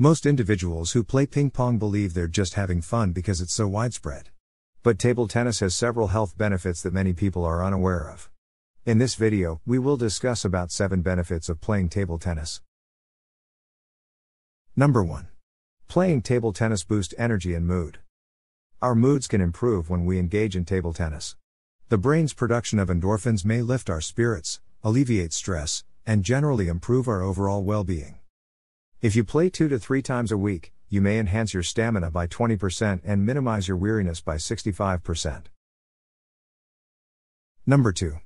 Most individuals who play ping pong believe they're just having fun because it's so widespread. But table tennis has several health benefits that many people are unaware of. In this video, we will discuss about 7 benefits of playing table tennis. Number 1. Playing table tennis boosts energy and mood. Our moods can improve when we engage in table tennis. The brain's production of endorphins may lift our spirits, alleviate stress, and generally improve our overall well being. If you play two to three times a week, you may enhance your stamina by 20% and minimize your weariness by 65%. Number 2.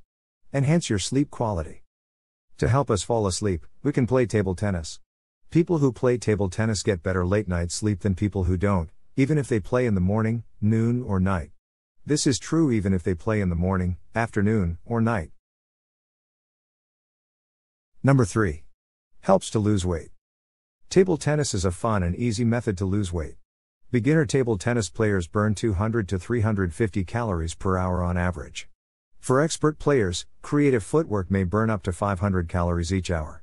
Enhance your sleep quality. To help us fall asleep, we can play table tennis. People who play table tennis get better late night sleep than people who don't, even if they play in the morning, noon, or night. This is true even if they play in the morning, afternoon, or night. Number 3. Helps to lose weight. Table tennis is a fun and easy method to lose weight. Beginner table tennis players burn 200 to 350 calories per hour on average. For expert players, creative footwork may burn up to 500 calories each hour.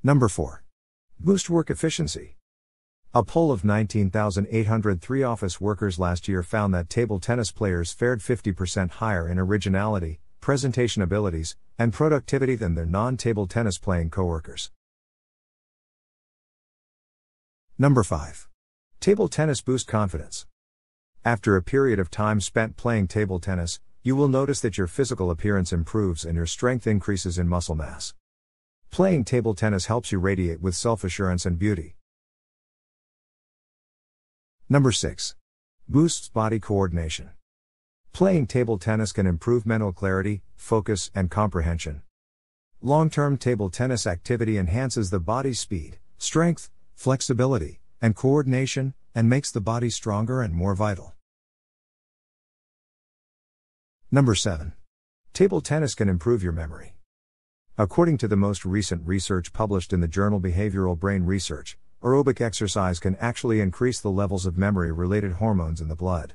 Number 4. Boost work efficiency. A poll of 19,803 office workers last year found that table tennis players fared 50% higher in originality, presentation abilities, and productivity than their non table tennis playing coworkers. Number 5. Table tennis boosts confidence. After a period of time spent playing table tennis, you will notice that your physical appearance improves and your strength increases in muscle mass. Playing table tennis helps you radiate with self assurance and beauty. Number 6. Boosts body coordination. Playing table tennis can improve mental clarity, focus, and comprehension. Long term table tennis activity enhances the body's speed, strength, flexibility, and coordination, and makes the body stronger and more vital. Number 7. Table tennis can improve your memory. According to the most recent research published in the journal Behavioral Brain Research, aerobic exercise can actually increase the levels of memory related hormones in the blood.